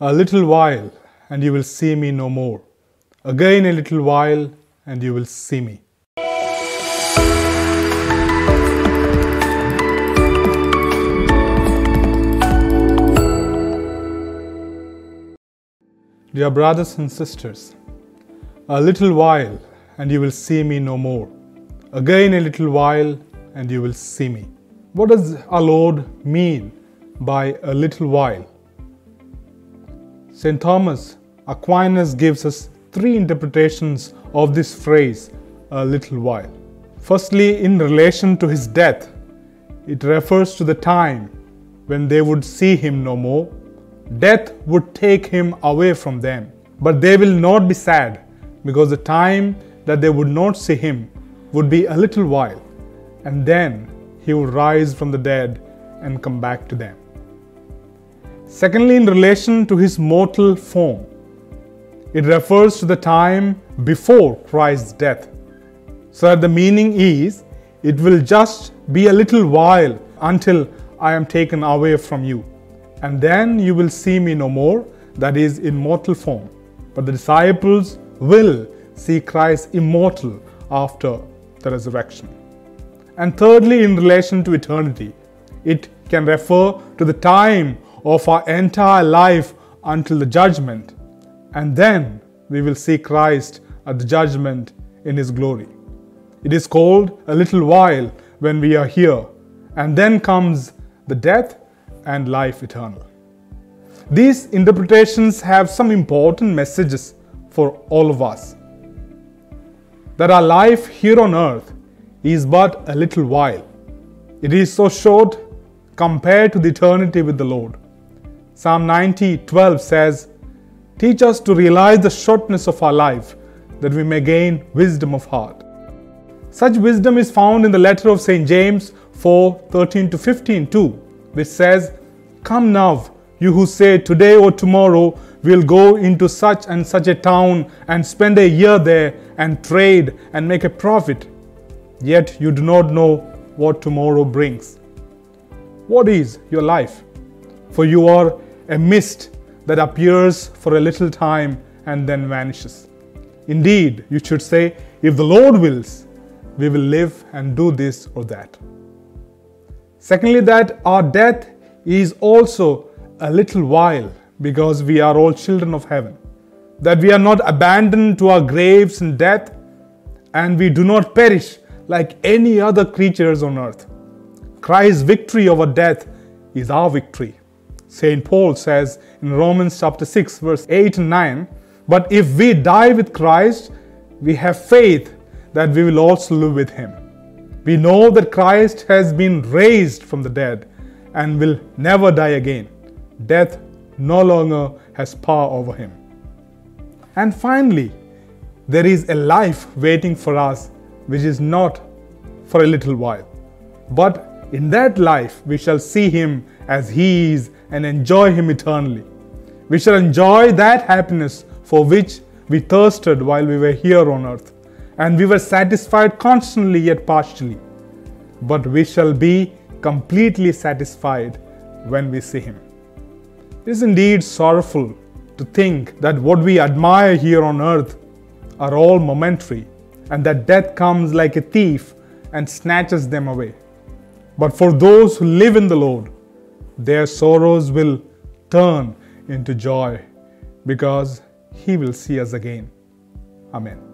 A little while, and you will see me no more. Again, a little while, and you will see me. Dear brothers and sisters, a little while, and you will see me no more. Again, a little while, and you will see me. What does our Lord mean by a little while? St. Thomas Aquinas gives us three interpretations of this phrase, a little while. Firstly, in relation to his death, it refers to the time when they would see him no more. Death would take him away from them, but they will not be sad because the time that they would not see him would be a little while, and then he would rise from the dead and come back to them. Secondly, in relation to his mortal form, it refers to the time before Christ's death. So that the meaning is, it will just be a little while until I am taken away from you. And then you will see me no more, that is, in mortal form. But the disciples will see Christ immortal after the resurrection. And thirdly, in relation to eternity, it can refer to the time of our entire life until the judgment, and then we will see Christ at the judgment in His glory. It is called a little while when we are here, and then comes the death and life eternal. These interpretations have some important messages for all of us. That our life here on earth is but a little while. It is so short compared to the eternity with the Lord. Psalm 90 12 says, Teach us to realize the shortness of our life, that we may gain wisdom of heart. Such wisdom is found in the letter of St. James 4 13 to 15 too, which says, Come now, you who say, Today or tomorrow we'll go into such and such a town and spend a year there and trade and make a profit. Yet you do not know what tomorrow brings. What is your life? For you are a mist that appears for a little time and then vanishes. Indeed, you should say, if the Lord wills, we will live and do this or that. Secondly, that our death is also a little while because we are all children of heaven. That we are not abandoned to our graves and death and we do not perish like any other creatures on earth. Christ's victory over death is our victory. St. Paul says in Romans chapter 6, verse 8 and 9, But if we die with Christ, we have faith that we will also live with him. We know that Christ has been raised from the dead and will never die again. Death no longer has power over him. And finally, there is a life waiting for us which is not for a little while, but in that life we shall see him as he is and enjoy him eternally. We shall enjoy that happiness for which we thirsted while we were here on earth, and we were satisfied constantly yet partially. But we shall be completely satisfied when we see him. It is indeed sorrowful to think that what we admire here on earth are all momentary, and that death comes like a thief and snatches them away. But for those who live in the Lord, their sorrows will turn into joy because He will see us again. Amen.